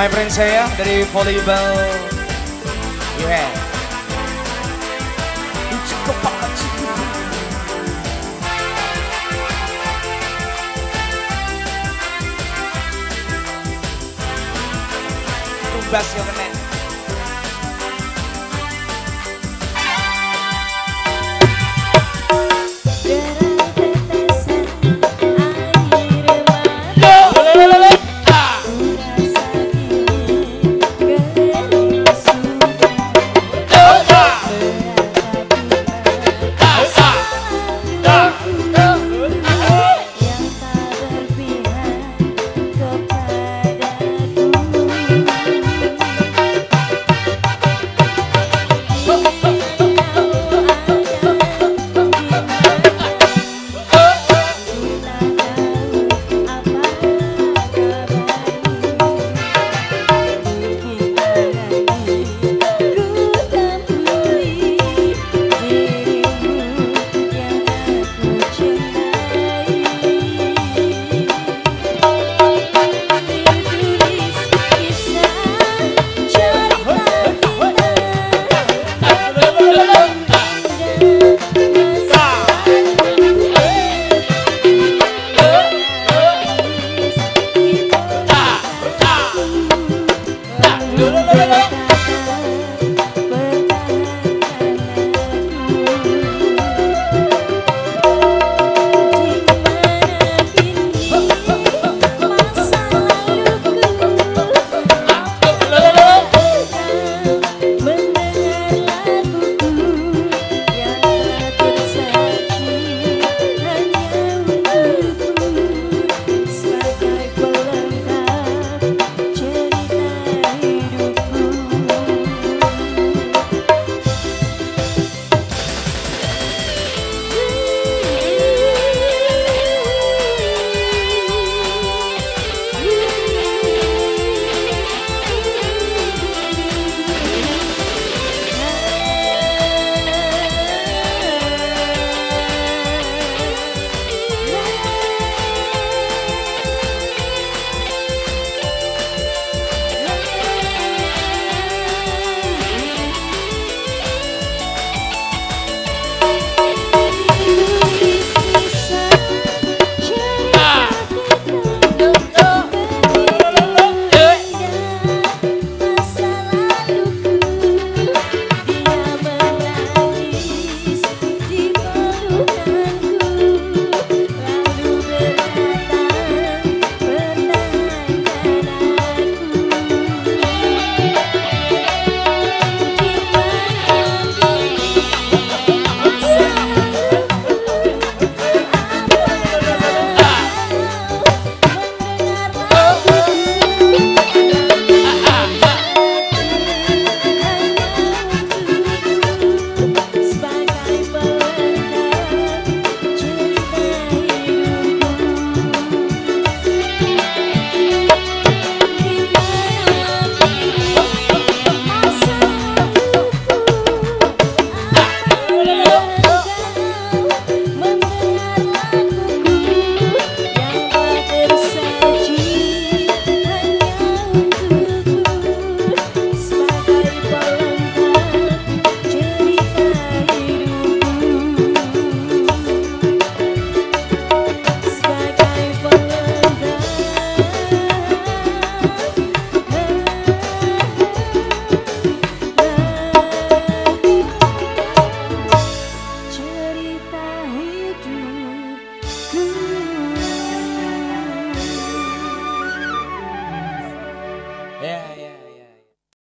my friend saya dari volleyball. Yeah. Tumbas yo kena